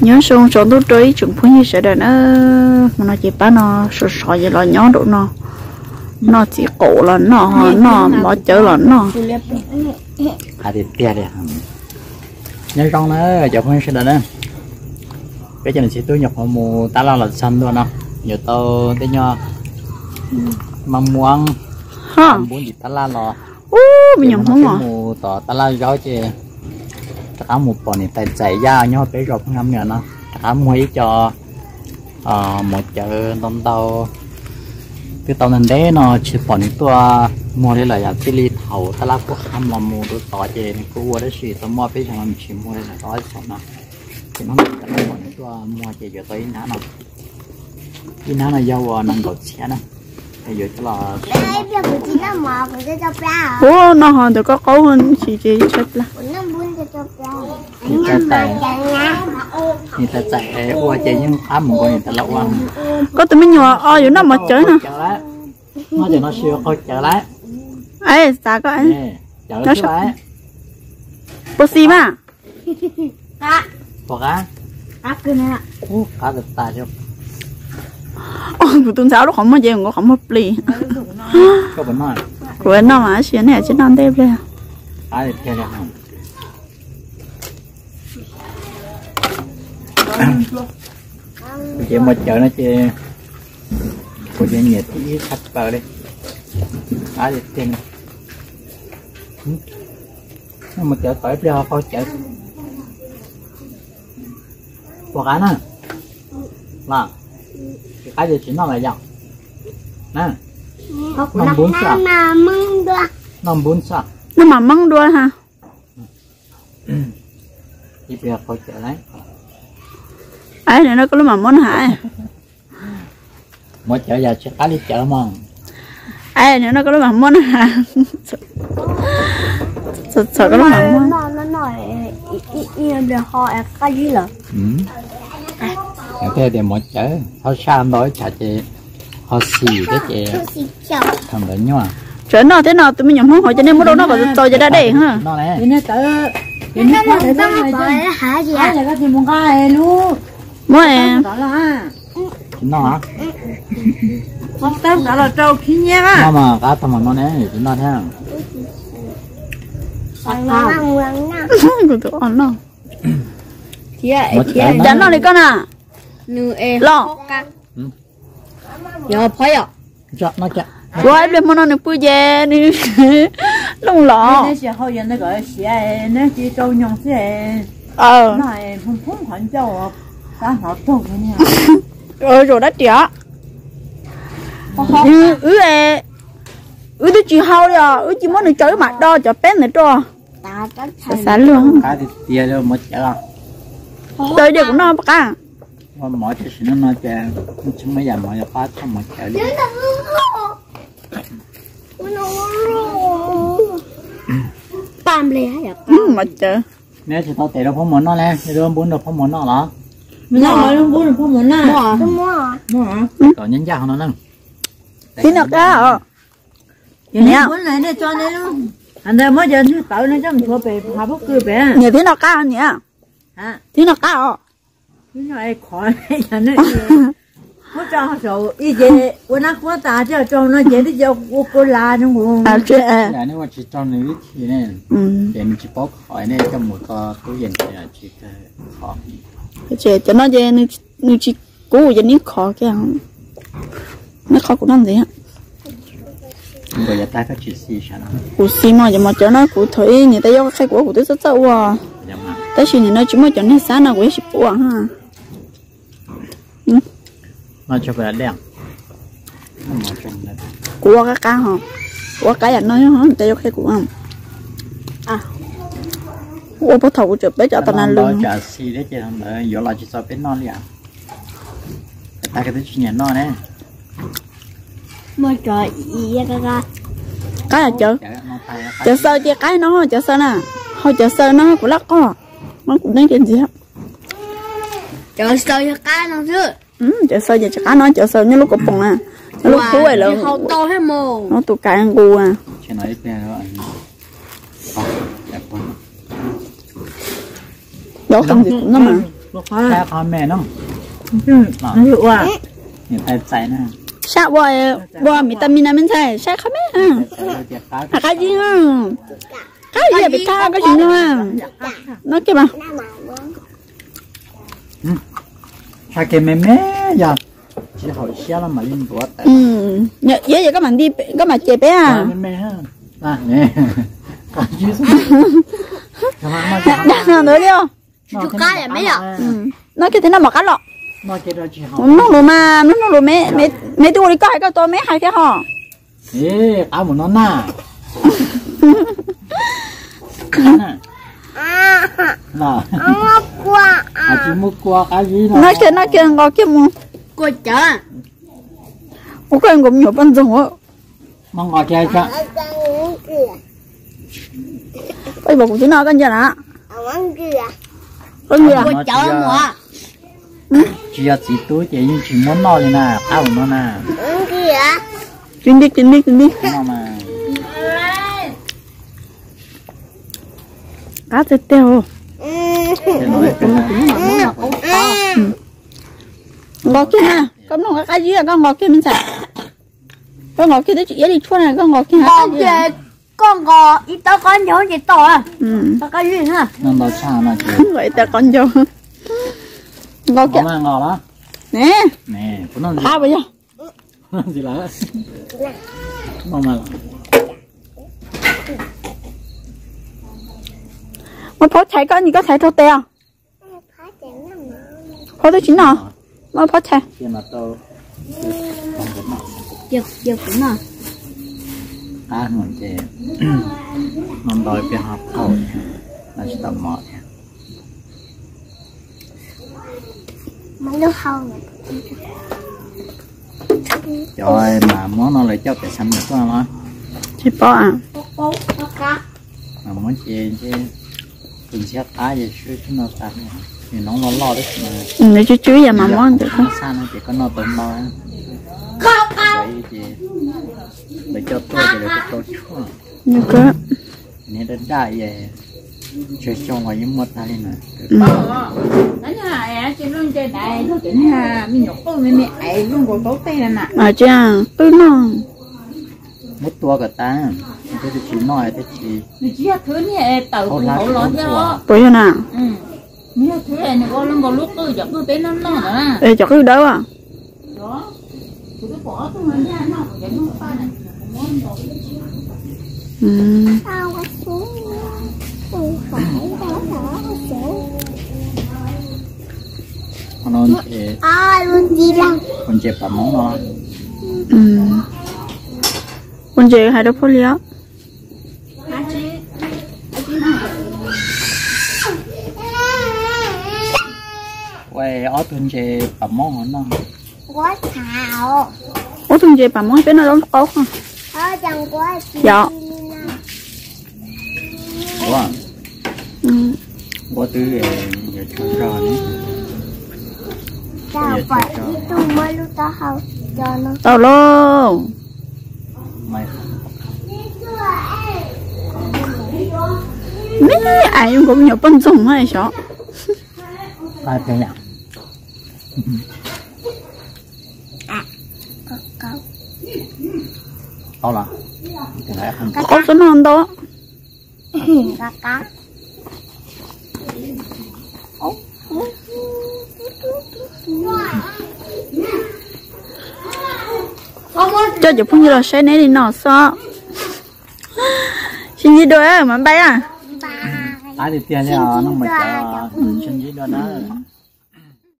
nhớ xong xong tôi chơi chúng phun như sẽ đợi nó. Mà nó chỉ bán nó sợ sợ gì là nhớ độ nó. Nó chỉ cổ là nó nó bỏ chở là nó. à thì tia đi. Nhớ con nó chụp phun sẽ đợi đó cái chuyện chỉ tôi nhập họ mù ta lo là xanh luôn nó nhiều tao tới nho. Mong muốn ha. Muốn gì ta la lo ô mình nhầm không à? mù tỏ ta la gió chứ áo một bọn này tại chạy ra nhau tới không ngâm nữa nó. Áo muối cho ờ một chợ đông tàu cái tàu nên đấy nó chỉ bọn này tua mua đây là nhà tí li thầu ta la có ham mà mua tôi tỏ chứ này cứ mua đấy gì tao mua bây giờ mình chỉ mua đây là đó xong nó. Thì nó ta la bọn này tua mua chỉ giờ tới ná nó. Cái ná nó dâu nằm đột xe đó bây giờ cái là chị cho hả? ô nó hòn được có cấu hơn chỉ chỉ chết là Người ta chạy. Người ta chạy qua chạy nhưng phá một con người ta lâu ăn. Có tụi mình nhỏ ôi vậy nó mà chơi nè. đấy nó giờ nó siêu coi chở đấy ấy sao có ấy chở sao? đấy bố xì mà. Cá có cá. Cá cơ nè. Ú, cá được ta chứ ôi tuần sáu nó không có gì cũng không bệnh nói của nó mà xuyên này chứ non đẹp đây cá thì theo ra không chị mà chở nó chị của chị nhiệt tí sạch vào đi cá thì Ừ. nhưng mà chở khỏi ra coi chở có cá nè là cái cá gì chỉ nó là dòng nè. Không bốn sao? mà mưng được nó bốn nó mà măng đua ha thì bây giờ coi chở đấy ấy này nó có lúc mà muốn hại mỗi chợ giờ sẽ cá đi chợ mà ấy này nó có lúc mà muốn hại sợ sợ có lúc mà muốn Nó nó nói ý được họ cái gì là ừ thế thì mỗi chợ họ xa nói chả chị họ xì cái chị Tôi thằng đấy nhá trở nó thế nào tụi mình nhầm không hỏi cho nên mua đâu nó vào tôi cho ra đây ha nó này Ini tak Nó nó nó bỏ hả gì à? ada kat mung kae lu. mua em Tak lah. chính nó hả Kau tahu kalau trâu kín nha nó ba. mà cá thằng mà nó này chính nó thế à? Còn nó mua em. nó ừ. hả? Ừ. Mắm tép đó là trâu khí nhé á. Mà cá tầm mà nó nè thì nó thế à của tụi ăn đâu? Chị ạ chị ạ đánh nó đi con à nửa e lo giờ phải ạ. Chắc nó chắc rồi bây giờ nó nửa bữa về đi. Lông lọ. Cái này hồi giờ nó gọi chị ạ e, nó chỉ trâu nhong chị ạ e. ờ rồi rồi đó chị ạ. Ứ ê ứ đứa chị hao đi à ứ ừ, chị muốn được chơi mặt đo cho bé nữa cho. Xả luôn cá thì tia luôn. Mới chả lo tới được cũng no bác à mà mỗi cái nó nói cho chứ mấy giờ mỗi giờ phát không mỗi chả luôn tam lê hả vậy? Ừ, mà chờ nếu chị tao tệ đâu không muốn nó lên. Thì đưa bốn được không muốn nó lắm mình nói nó muốn không muốn na. mua Tôi mua à Mua. rồi nhân giao nó thì nó ra ờ Ini muốn này này cho này luôn. Anh đây mới giờ nó tạo nó cho mình thua bể, hà bốc cưa bể. nhiều thì nó cao nhỉ Hả? thì nó cao Cái này khỏi nhà nó. Nó cho số ý gì, tôi nó có ta cho cho nó dễ đi cho cô cô la nó ngủ. à chứ là nếu mà chỉ cho người biết thì nè ừ để mình chỉ bóc khỏi nè trong một cái túi tiền thì là chỉ cái khó chị cho nó về nó nó chỉ cố cho nó khó cái nó khó của nó gì á bây giờ ta có chỉ xì sao nó của xi mà mà cho nó của thủy người ta yêu cái của của tôi rất sâu à giờ tới khi nó chỉ mới cho nó sáng nào của chỉ bùa ha. Nó cho cái đen nó của cái cá hả? Của cái anh nói hả? Người ta yêu cái của không? à của bắt đầu chụp bé cho tao ăn đó luôn trả xì đấy chứ không đợi giờ là chỉ sao biết non liền ta cái thứ chuyện nhà nó nè Mua trời ý ra ra cái là chả nó nó chợ sơ chia cái nó chợ sơ nè. Thôi chợ sơ nó của lắc có. Nó cũng đến cái gì hết Trời sao cho cá nó chứ. Ừ chợ sơ giờ chợ cá nó chợ sơ như lúc cột bông à. Lúc cuối rồi là Hậu to hết mồ. nó tụ cái ăn gu à. Chuyện nói ít nè đó Ờ, 有咁熱啊嘛，睇下咩咯，嗱，熱啊，熱太滯啦。sao vậy bò mì tâm mình mình sai sai không biết à à cái gì à cái gì bị tha cái gì nữa à nó kia mà hai cái mẹ mẹ, giờ? Chỉ hỏi xe là mà lên bột ừ. Nhớ vậy các bạn đi các bạn chơi bé à? Mẹ ha, à nè. Cái gì? Nữa đi không? chú cá là mấy ạ ừ. nó cái thế nào mà cá lọ? Nó lùm mà nó lùm mẹ mẹ mẹ tôi đi coi cái tôi mẹ hay cái họ. Ê cá một nó na. Dạ. Nó qua à. à chỉ mua qua cái gì nó nói kia nói kia ngồi kia mua cô chả cô cái ngụm nhổ phân rừng á mà ngồi chơi sao bây giờ cũng chỉ nào? Con gì đó có gì à? Chợ mua chị à chị tú chị chỉ muốn nói nè tao nó nè. Kìa chín đi chín đi chín đi. Mà. Cá thịt tiêu ngọt kia nè con nó cá gì à con ngọt kia mình sạch con ngọt kia đấy chị ấy đi chua này con ngọt kia hả? con gò ít tao con nhớ gì to à? Ừ. Tao con gì hả? năm đầu sao mà chị vậy tao con vô ngò kia mà ngò đó nè. Nè cũng nó gì? À bây giờ. Gì là mong mà. Mà phó chạy con gì có chạy thâu tèo nào? tôi chính nào? Mà phó chạy giờ giờ cũng nào? ta ngồi chè mong đòi về học thổi nó sẽ tầm mỏi mấy lúc hầu trời mà món nó lại cho cái xanh được không á chị bỏ à? Mà món chè chứ. Từng xét tái về chứ chúng nó tạt thì nó lo lo đấy. Ừ, mà nếu chú chú giờ mà món được không? sao nó chỉ có nó tôm bao không thì để cho tôi để cho tôi chua. như cơ, Nên đến đại về chơi trong ngoài những một ừ, là chỉ là mình ấy luôn có tốt tay là nè. à chứ à, tôi nó, Một tua cả ta. Thế thì chỉ nói thế Mình chỉ thứ này tàu cũng hậu lót cho. bỏ vô nào, Ừ. Thứ này nó có lưng có lúc tôi giật tôi tới nó nó nữa. để cho cái đó à, Đó ừ. Tao có xuống phải đó xuống À luôn gì đâu Con chè bà món nó. Ừ. Con chị hay đâu có liao. Quay ở tuần chè bà món nó. Quá thảo Ủa thằng chị bà muốn cái nó đóng tốt không? Ở trong quá Dạ. Wow. Ừ. Có thứ về về chọn ra nữa. Sao phải đi tu mới lúc đó không cho nó Tao lô. Mày Mấy ai cũng nhiều phân dùng hay sao? ai thế nhỉ? Có có Tao là Có số non đó. Có có Cho chụp phong như là xe này đi nọ sao? Xin gì đôi mà bay à? Ai thì tiền cho nó mà chờ chân dưới đó đó